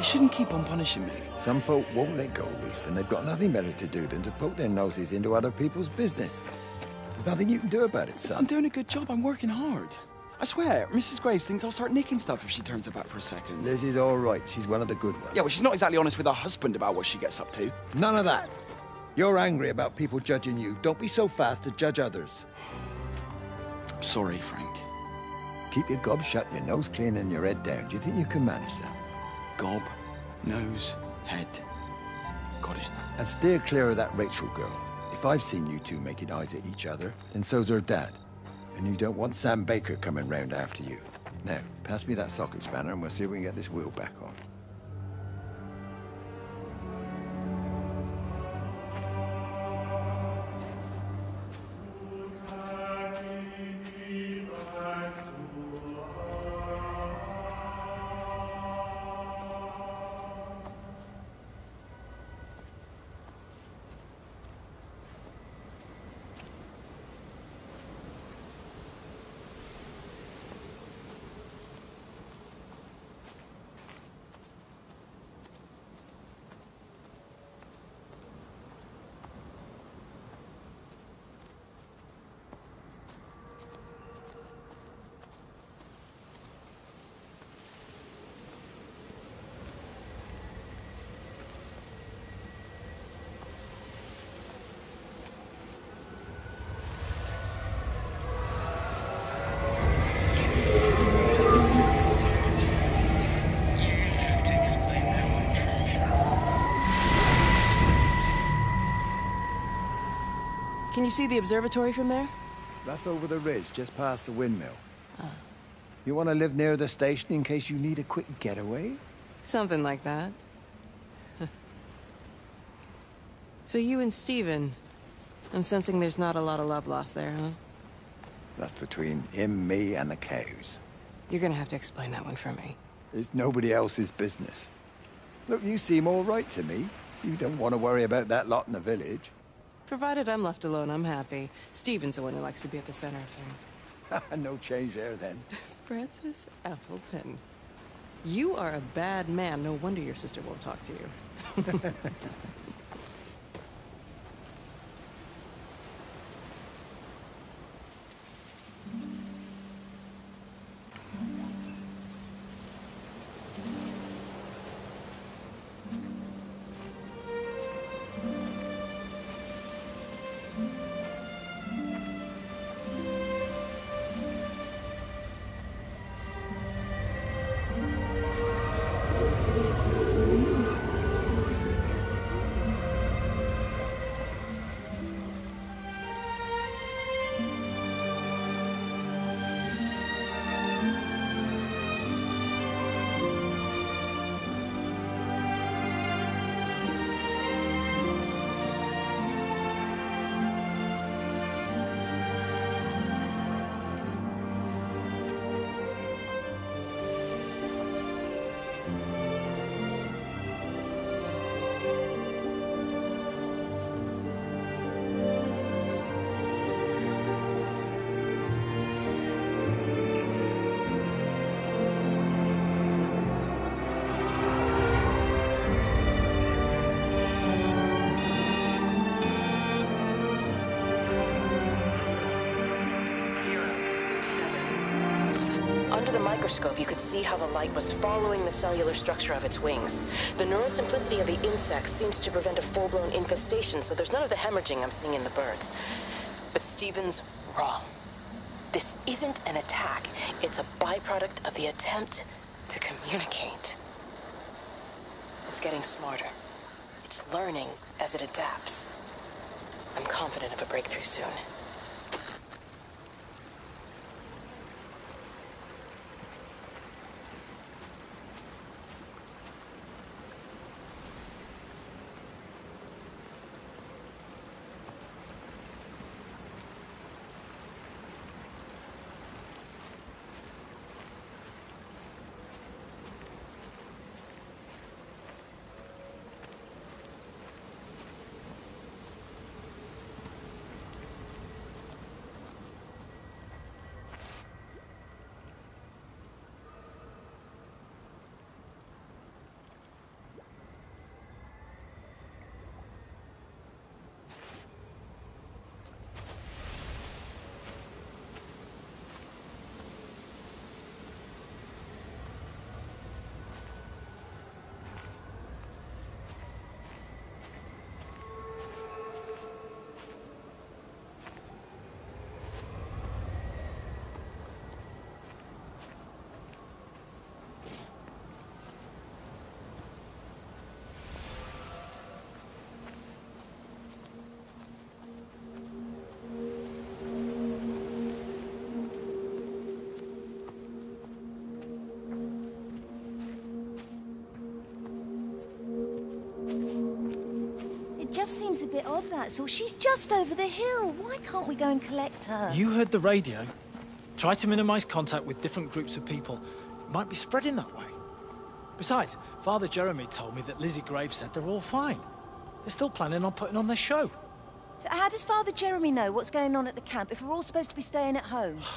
They shouldn't keep on punishing me. Some folk won't let go, Reese, and they've got nothing better to do than to poke their noses into other people's business. There's nothing you can do about it, son. I'm doing a good job. I'm working hard. I swear, Mrs. Graves thinks I'll start nicking stuff if she turns her back for a second. This is all right. She's one of the good ones. Yeah, well, she's not exactly honest with her husband about what she gets up to. None of that. You're angry about people judging you. Don't be so fast to judge others. I'm sorry, Frank. Keep your gob shut, your nose clean, and your head down. Do you think you can manage that? Gob, nose, head. Got it. And steer clear of that Rachel girl. If I've seen you two making eyes at each other, then so's her dad. And you don't want Sam Baker coming round after you. Now, pass me that socket spanner and we'll see if we can get this wheel back on. Can you see the observatory from there? That's over the ridge, just past the windmill. You want to live near the station in case you need a quick getaway? Something like that. so you and Stephen, I'm sensing there's not a lot of love lost there, huh? That's between him, me, and the cows. You're gonna have to explain that one for me. It's nobody else's business. Look, you seem all right to me. You don't want to worry about that lot in the village. Provided I'm left alone, I'm happy. Stephen's the one who likes to be at the center of things. no change there, then. Francis Appleton. You are a bad man. No wonder your sister won't talk to you. Under the microscope, you could see how the light was following the cellular structure of its wings. The neural simplicity of the insects seems to prevent a full-blown infestation, so there's none of the hemorrhaging I'm seeing in the birds. But Stephen's wrong. This isn't an attack. It's a byproduct of the attempt to communicate. It's getting smarter. It's learning as it adapts. I'm confident of a breakthrough soon. Seems a bit odd, that's all. She's just over the hill. Why can't we go and collect her? You heard the radio. Try to minimize contact with different groups of people. It might be spreading that way. Besides, Father Jeremy told me that Lizzie Graves said they're all fine. They're still planning on putting on their show. So how does Father Jeremy know what's going on at the camp if we're all supposed to be staying at home?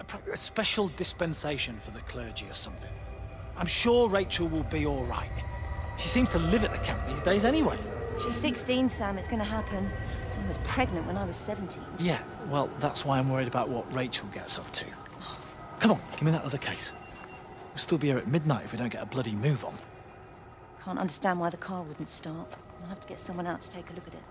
A, a special dispensation for the clergy or something. I'm sure Rachel will be all right. She seems to live at the camp these days anyway. She's 16, Sam. It's going to happen. I was pregnant when I was 17. Yeah, well, that's why I'm worried about what Rachel gets up to. Come on, give me that other case. We'll still be here at midnight if we don't get a bloody move on. Can't understand why the car wouldn't start. I'll have to get someone out to take a look at it.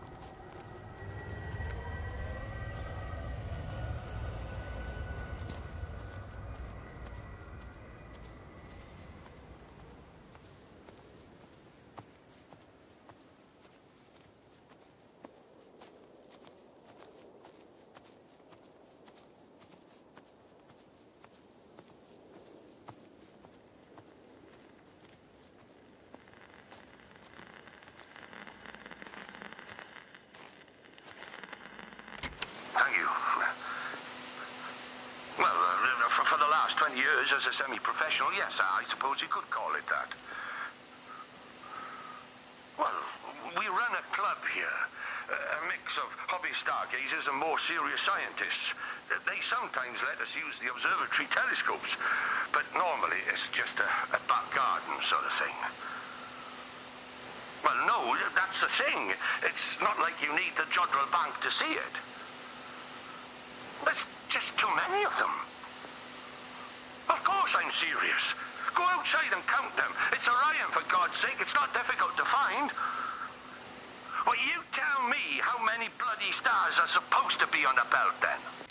Thank you. Well, uh, for, for the last 20 years as a semi-professional, yes, I suppose you could call it that. Well, we run a club here. A mix of hobby stargazers and more serious scientists. They sometimes let us use the observatory telescopes, but normally it's just a, a back garden sort of thing. Well, no, that's the thing. It's not like you need the Jodrell Bank to see it. There's just too many of them. Course I'm serious. Go outside and count them. It's Orion, for God's sake. It's not difficult to find. Well, you tell me how many bloody stars are supposed to be on the belt, then.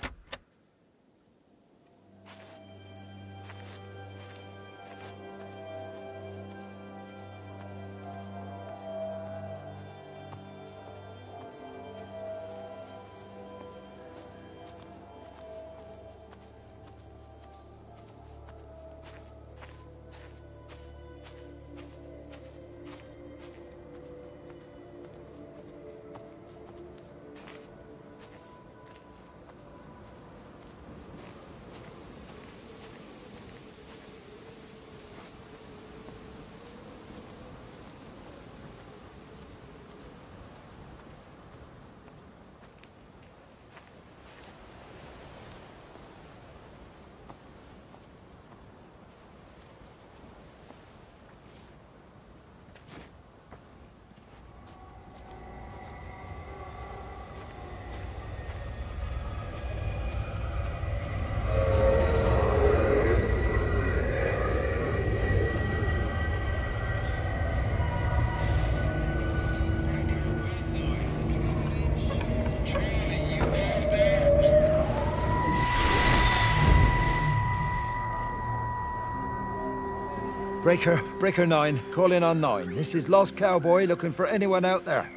Breaker, Breaker 9, call in on 9. This is Lost Cowboy looking for anyone out there.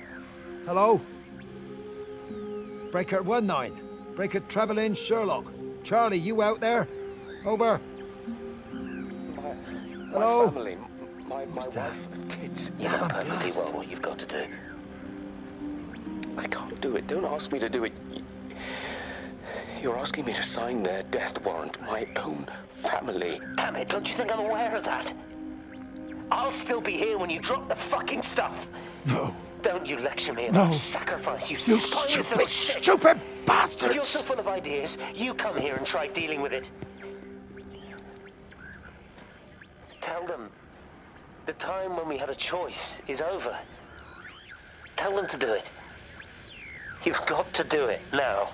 Hello? Breaker 1 9. Breaker Travelin Sherlock. Charlie, you out there? Over. Hello? My family, my, my wife and kids. You know perfectly well what you've got to do. I can't do it. Don't ask me to do it. You're asking me to sign their death warrant. My own family. Damn it, don't you think I'm aware of that? I'll still be here when you drop the fucking stuff. No. Don't you lecture me about No. sacrifice, you, You stupid, stupid If you're so full of ideas, you come here and try dealing with it. Tell them the time when we had a choice is over. Tell them to do it. You've got to do it now.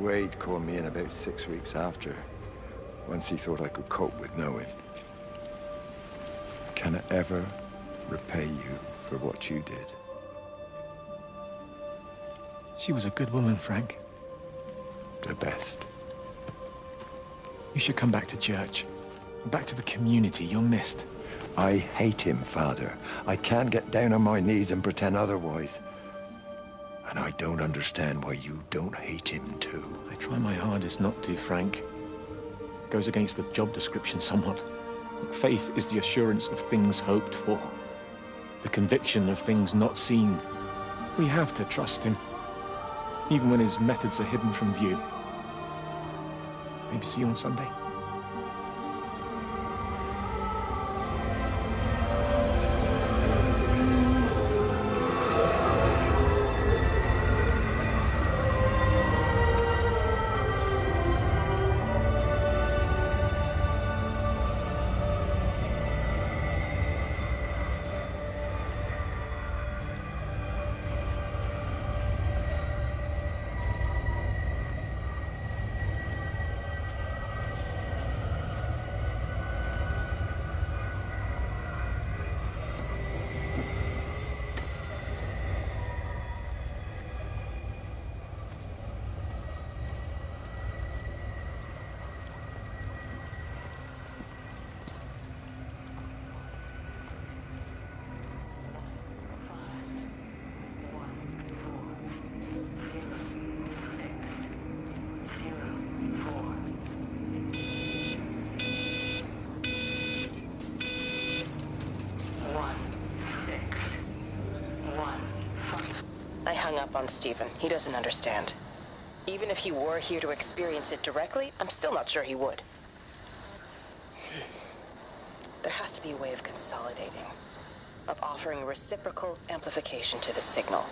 Wade called me in about six weeks after, once he thought I could cope with knowing. Can I ever repay you for what you did? She was a good woman, Frank. The best. You should come back to church. Back to the community you're missed. I hate him, Father. I can't get down on my knees and pretend otherwise. And I don't understand why you don't hate him too. I try my hardest not to, Frank. Goes against the job description somewhat. Faith is the assurance of things hoped for. The conviction of things not seen. We have to trust him. Even when his methods are hidden from view. Maybe see you on Sunday. Hung up on Stephen. He doesn't understand. Even if he were here to experience it directly, I'm still not sure he would. There has to be a way of consolidating, of offering reciprocal amplification to the signal.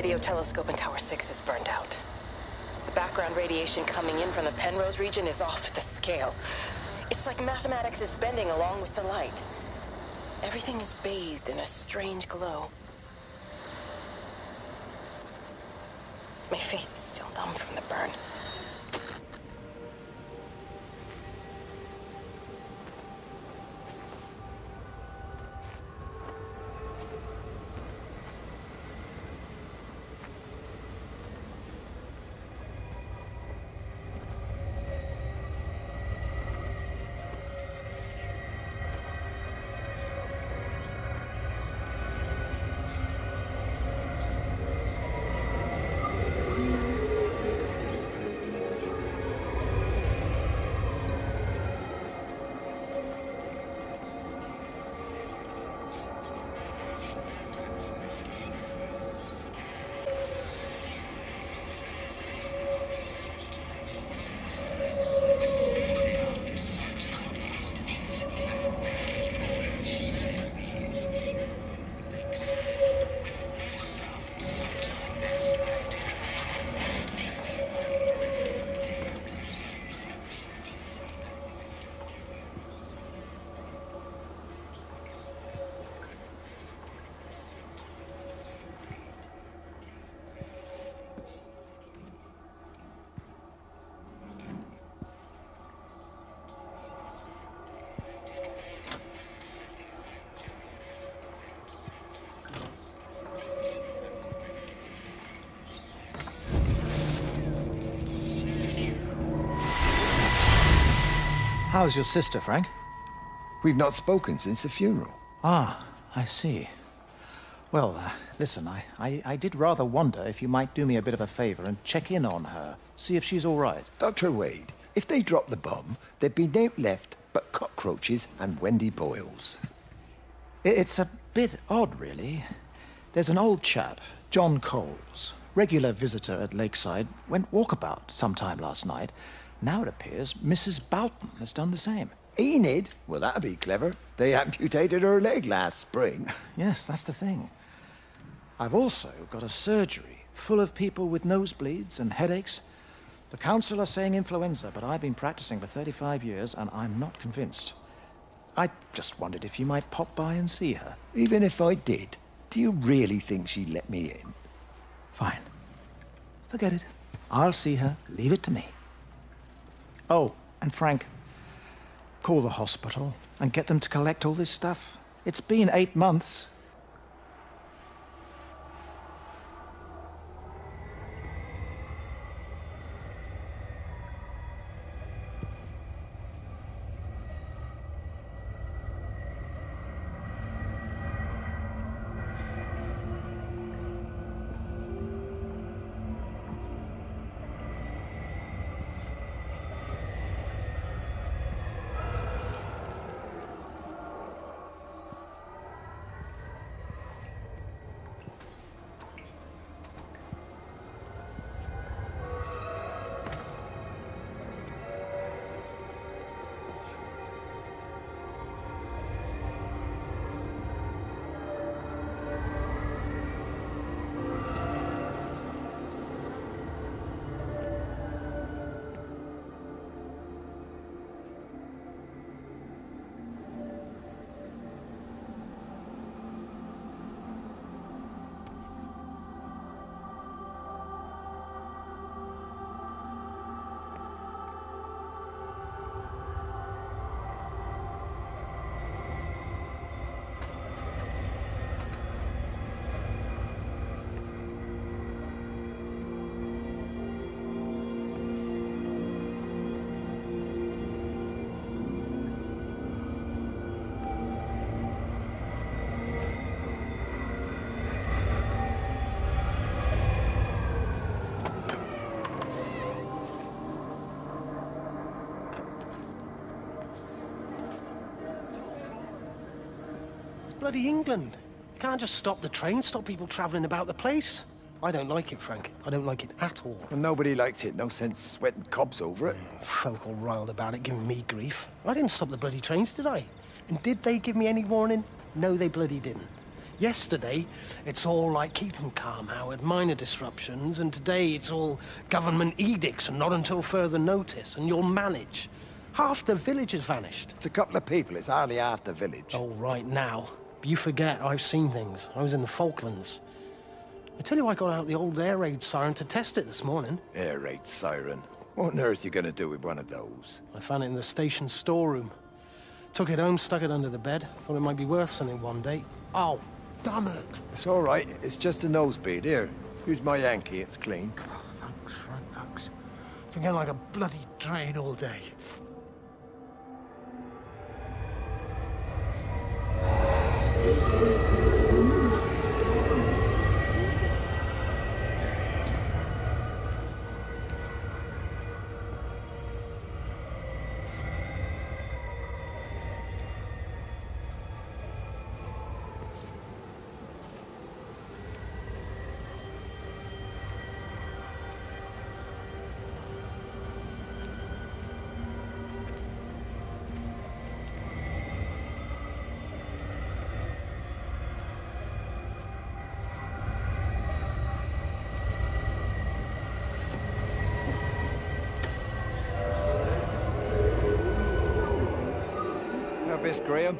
Radio telescope in Tower 6 is burned out. The background radiation coming in from the Penrose region is off the scale. It's like mathematics is bending along with the light. Everything is bathed in a strange glow. My face is still numb from the burn. How's your sister, Frank? We've not spoken since the funeral. Ah, I see. Well, uh, listen, I, I, I did rather wonder if you might do me a bit of a favor and check in on her, see if she's all right. Dr. Wade, if they drop the bomb, there'd be no left but cockroaches and Wendy Boyles. It's a bit odd, really. There's an old chap, John Coles, regular visitor at Lakeside, went walkabout sometime last night. Now it appears Mrs. Boughton has done the same. Enid? Well, that'd be clever. They amputated her leg last spring. Yes, that's the thing. I've also got a surgery full of people with nosebleeds and headaches. The council are saying influenza, but I've been practicing for 35 years and I'm not convinced. I just wondered if you might pop by and see her. Even if I did, do you really think she'd let me in? Fine. Forget it. I'll see her. Leave it to me. Oh, and Frank, call the hospital and get them to collect all this stuff. It's been eight months. Bloody England. You can't just stop the train, stop people travelling about the place. I don't like it, Frank. I don't like it at all. Well, nobody likes it. No sense sweating cobs over it. Mm, folk all riled about it, giving me grief. I didn't stop the bloody trains, did I? And did they give me any warning? No, they bloody didn't. Yesterday, it's all like keep 'em calm, Howard, minor disruptions, and today it's all government edicts and not until further notice, and you'll manage. Half the village has vanished. It's a couple of people. It's hardly half the village. Oh, right now. You forget I've seen things. I was in the Falklands. I tell you, I got out the old air raid siren to test it this morning. Air raid siren? What on earth are you going to do with one of those? I found it in the station storeroom. Took it home, stuck it under the bed. Thought it might be worth something one day. Oh, damn it. It's all right. It's just a nosebleed. Here, here's my Yankee. It's clean. Oh, thanks, Frank, thanks. Been getting like a bloody drain all day. Miss Graham.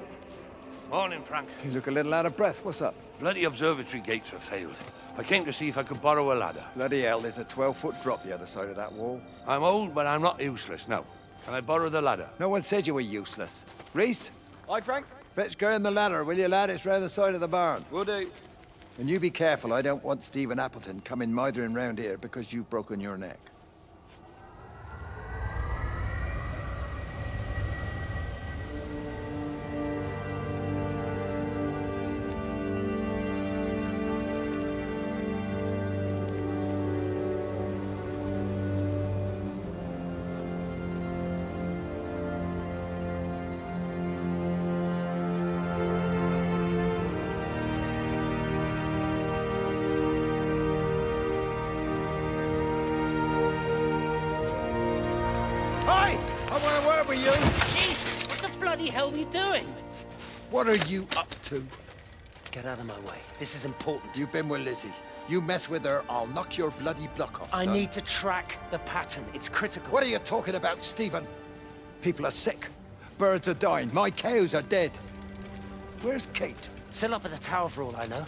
Morning, Frank. You look a little out of breath. What's up? Bloody observatory gates have failed. I came to see if I could borrow a ladder. Bloody hell, there's a 12-foot drop the other side of that wall. I'm old, but I'm not useless, no. Can I borrow the ladder? No one said you were useless. Reese? Hi, Frank. Fetch Graham the ladder, will you, lad? It's round the side of the barn. Will do. And you be careful. I don't want Stephen Appleton coming mithering round here because you've broken your neck. I want to word with you. Jesus, what the bloody hell are you doing? What are you up to? Get out of my way. This is important. You've been with Lizzie. You mess with her, I'll knock your bloody block off. I son. need to track the pattern. It's critical. What are you talking about, Stephen? People are sick. Birds are dying. My cows are dead. Where's Kate? Still up at the tower for all I know.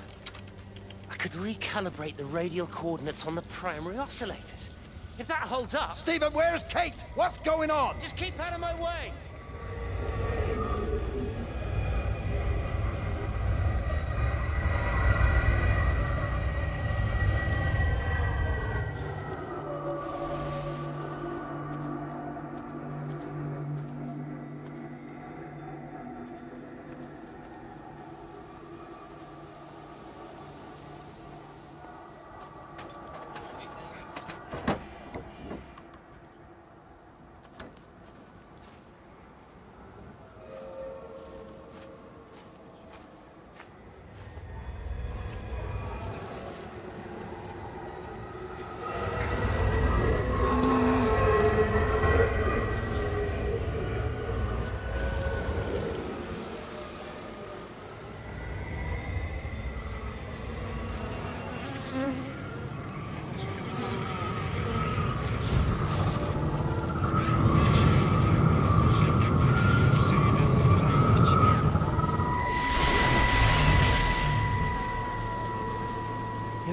I could recalibrate the radial coordinates on the primary oscillators. If that holds up... Stephen, where's Kate? What's going on? Just keep out of my way!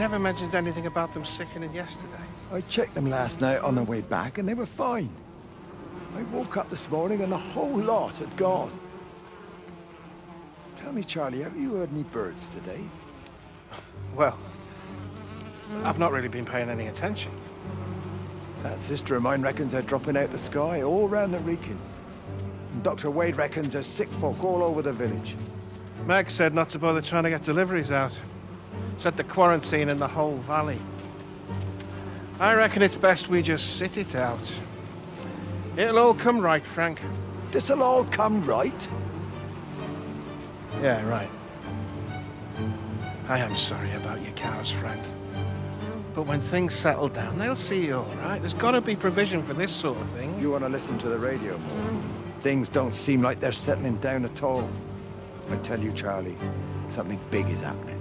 Never mentioned anything about them sickening yesterday. I checked them last night on the way back, and they were fine. I woke up this morning and the whole lot had gone. Tell me, Charlie, have you heard any birds today? Well, I've not really been paying any attention. That sister of mine reckons they're dropping out the sky all round the Wrekin. And Dr. Wade reckons there's sick folk all over the village. Meg said not to bother trying to get deliveries out. Said the quarantine in the whole valley. I reckon it's best we just sit it out. It'll all come right, Frank. This'll all come right? Yeah, right. I am sorry about your cows, Frank. But when things settle down, they'll see you all right. There's got to be provision for this sort of thing. You want to listen to the radio more? Things don't seem like they're settling down at all. I tell you, Charlie, something big is happening.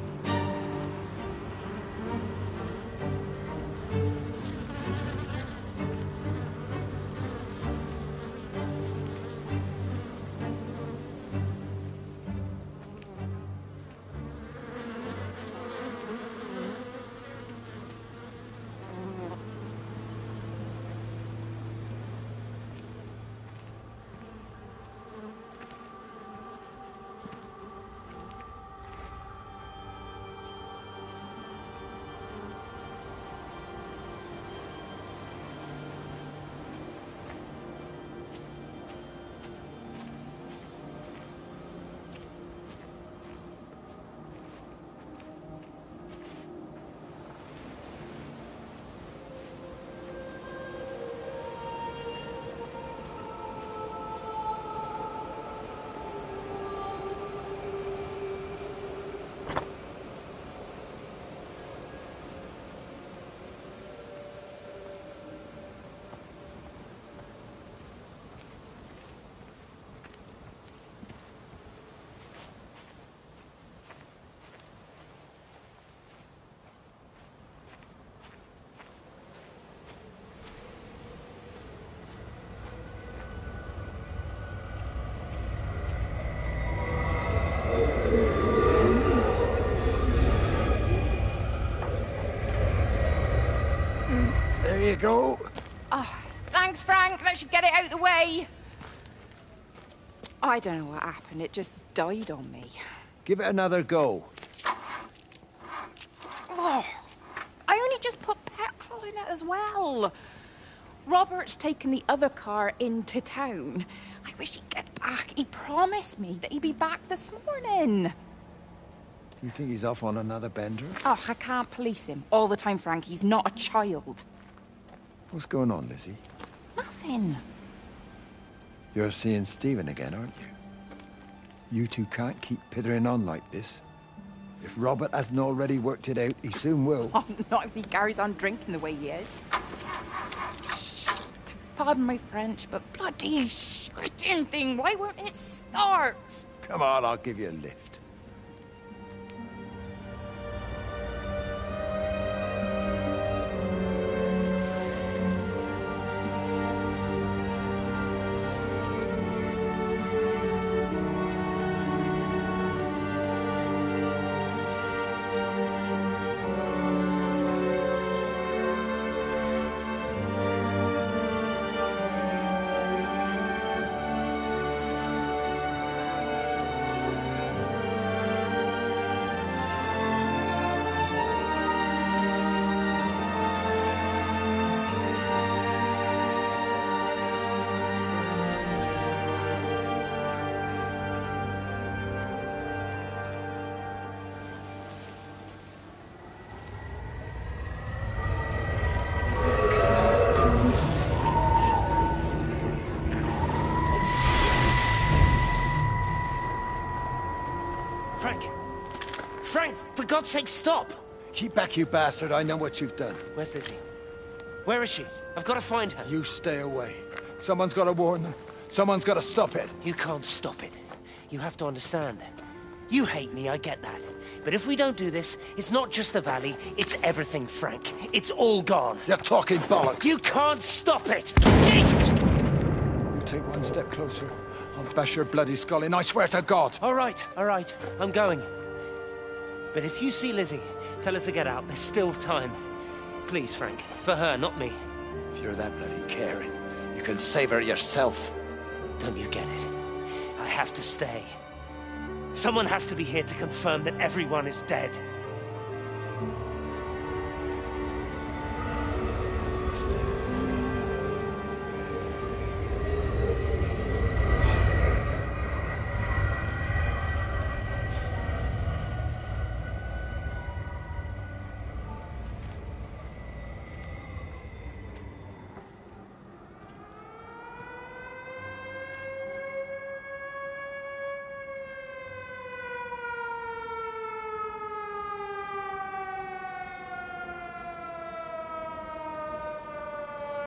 There you go. Oh, thanks, Frank. That should get it out of the way. I don't know what happened. It just died on me. Give it another go. Oh, I only just put petrol in it as well. Robert's taken the other car into town. I wish he'd get back. He promised me that he'd be back this morning. You think he's off on another bender? Oh, I can't police him all the time, Frank. He's not a child. What's going on, Lizzie? Nothing. You're seeing Stephen again, aren't you? You two can't keep pithering on like this. If Robert hasn't already worked it out, he soon will. Oh, not if he carries on drinking the way he is. Shit. Pardon my French, but bloody shitting thing, why won't it start? Come on, I'll give you a lift. God's sake, stop! Keep back, you bastard. I know what you've done. Where's Lizzie? Where is she? I've got to find her. You stay away. Someone's got to warn them. Someone's got to stop it. You can't stop it. You have to understand. You hate me, I get that. But if we don't do this, it's not just the valley, it's everything, Frank. It's all gone. You're talking bollocks. You can't stop it! Jesus! You take one step closer, I'll bash your bloody skull in, I swear to God. All right, all right. I'm going. But if you see Lizzie, tell her to get out. There's still time. Please, Frank. For her, not me. If you're that bloody caring, you can save her yourself. Don't you get it? I have to stay. Someone has to be here to confirm that everyone is dead.